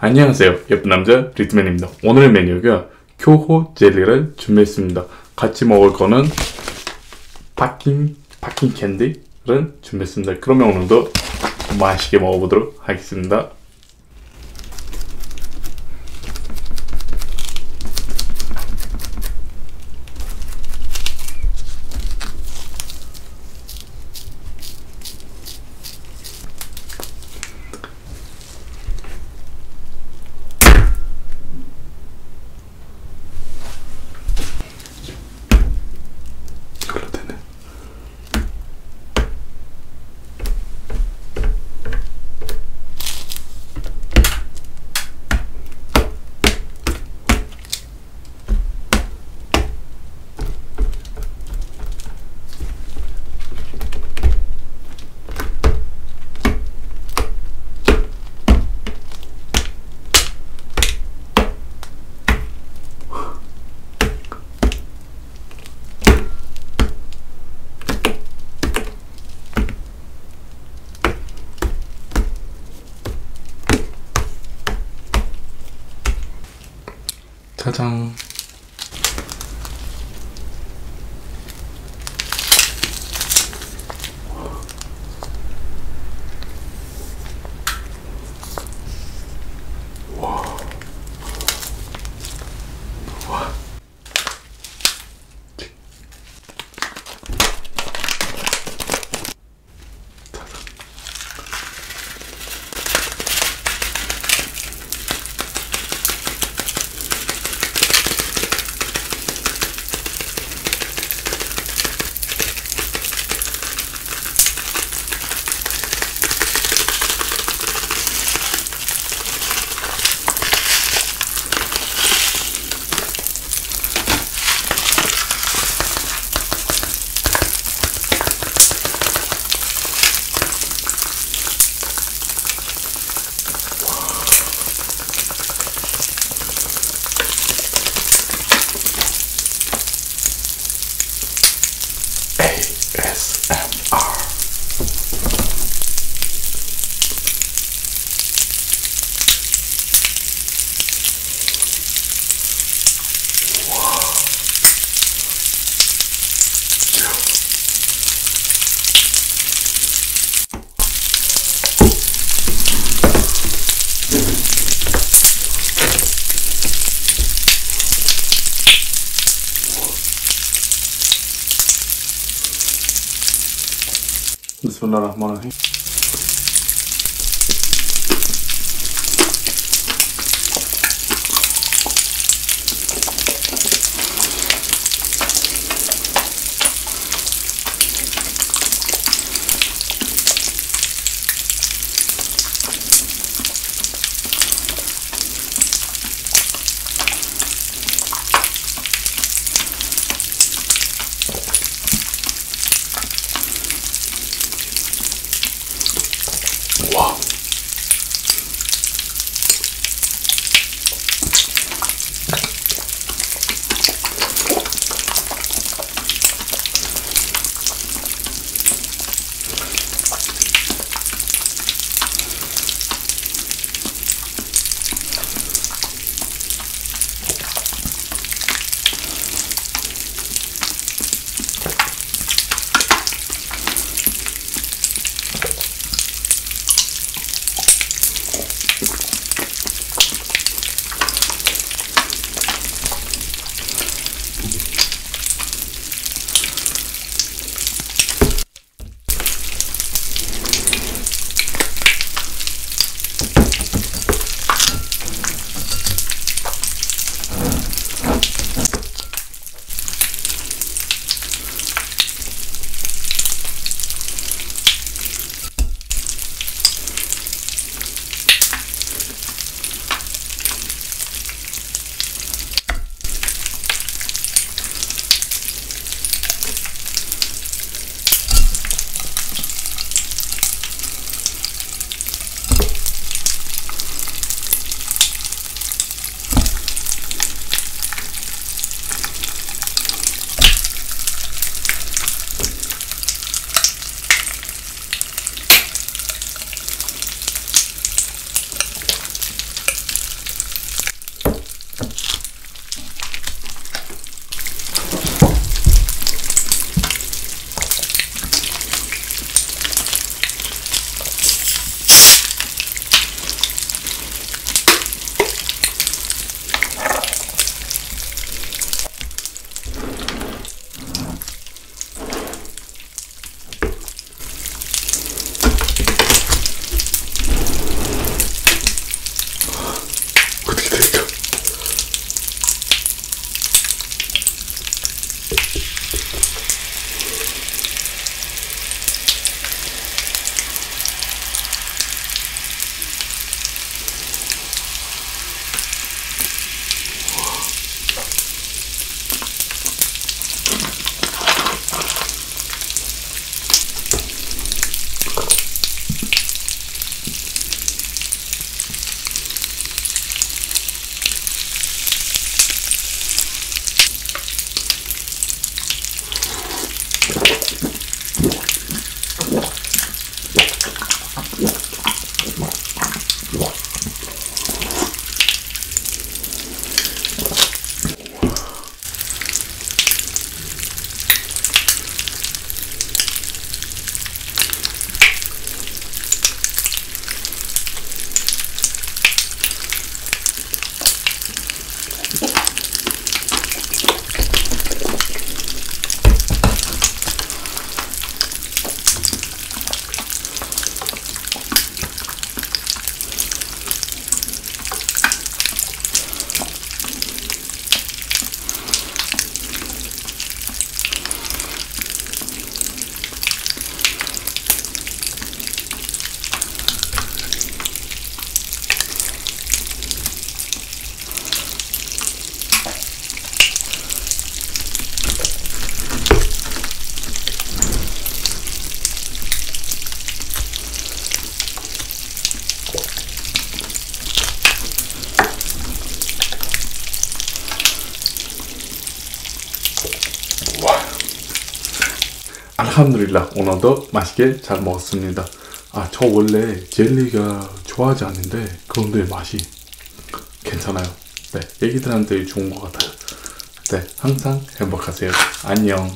안녕하세요. 예쁜 남자 리트맨입니다. 오늘 메뉴가 교호 젤리를 준비했습니다. 같이 먹을 거는 파킹, 파킹 캔디를 준비했습니다. 그러면 오늘도 맛있게 먹어보도록 하겠습니다. 짜잔. Yes. Müssen wir da nach hin. Thank you. 알함드릴라 오늘도 맛있게 잘 먹었습니다. 아 저 원래 젤리가 좋아하지 않는데 그런데 맛이 괜찮아요. 네 애기들한테 좋은 것 같아요. 네 항상 행복하세요. 안녕.